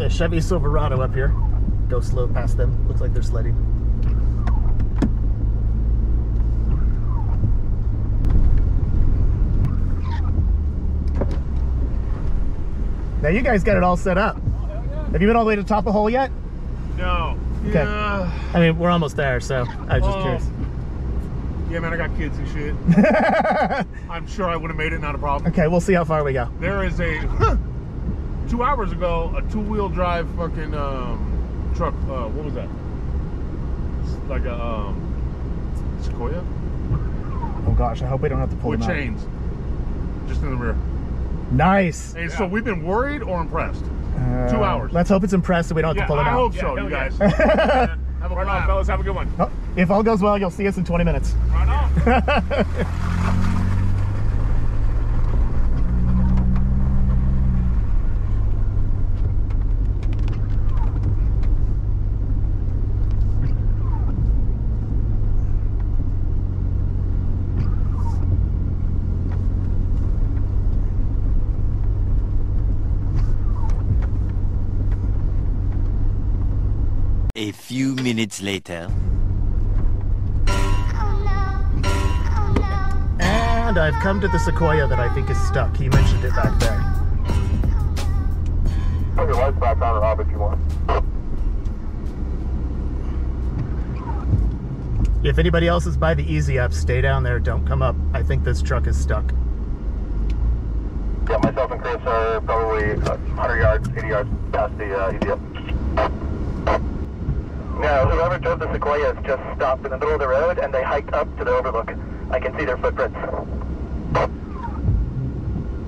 a Chevy Silverado up here. Go slow past them. Looks like they're sledding. Now you guys got it all set up. Oh, have you been all the way to the top of Hull yet? No. Okay. Yeah. I mean, we're almost there, so I was just Oh. curious. Yeah, man, I got kids and shit. I'm sure I would have made it, not a problem. okay, we'll see how far we go. There is a two hours ago a two wheel drive fucking um, truck. Uh, what was that? It's like a um, Sequoia Oh gosh, I hope we don't have to pull with them out. chains, just in the rear. Nice. And so we've been worried or impressed. Uh, Two hours. Let's hope it's impressed so we don't have Yeah, to pull it I out. I hope so, hell you guys. have a Right on, fellas. Have a good one. Oh, if all goes well, you'll see us in 20 minutes. Right on. A few minutes later. And I've come to the Sequoia that I think is stuck. He mentioned it back there. Put your lights back on, Rob, if you want. If anybody else is by the easy up, stay down there. Don't come up. I think this truck is stuck. Yeah, myself and Chris are probably uh, 100 yards, 80 yards past the uh, easy up. Whoever drove the Sequoias just stopped in the middle of the road and they hiked up to the overlook. I can see their footprints.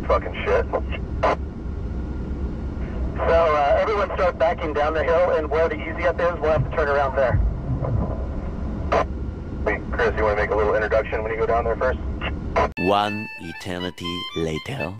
Fucking shit. So uh, everyone start backing down the hill and where the easy up is, we'll have to turn around there. Hey, Chris, you want to make a little introduction when you go down there first? One eternity later.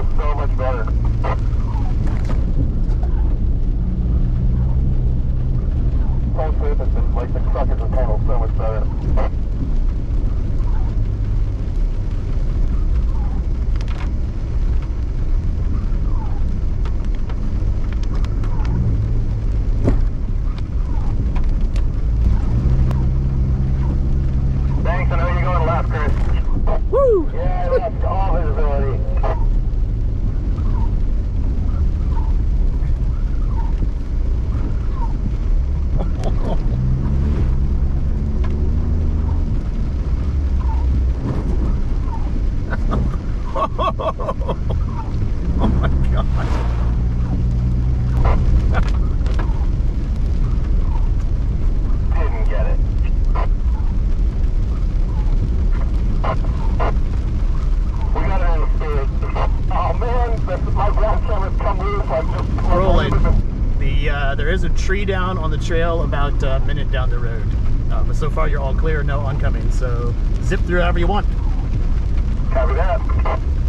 Feels so much better. And like the suckers and panels so much better. Thanks, I know you're going left, Chris. Woo! Yeah, that's all visibility. Oh my god. Didn't get it. We got. Oh man, my come loose. I just Rolling. The uh, there is a tree down on the trail about a minute down the road, uh, but so far you're all clear, no oncoming. So zip through however you want. Copy that.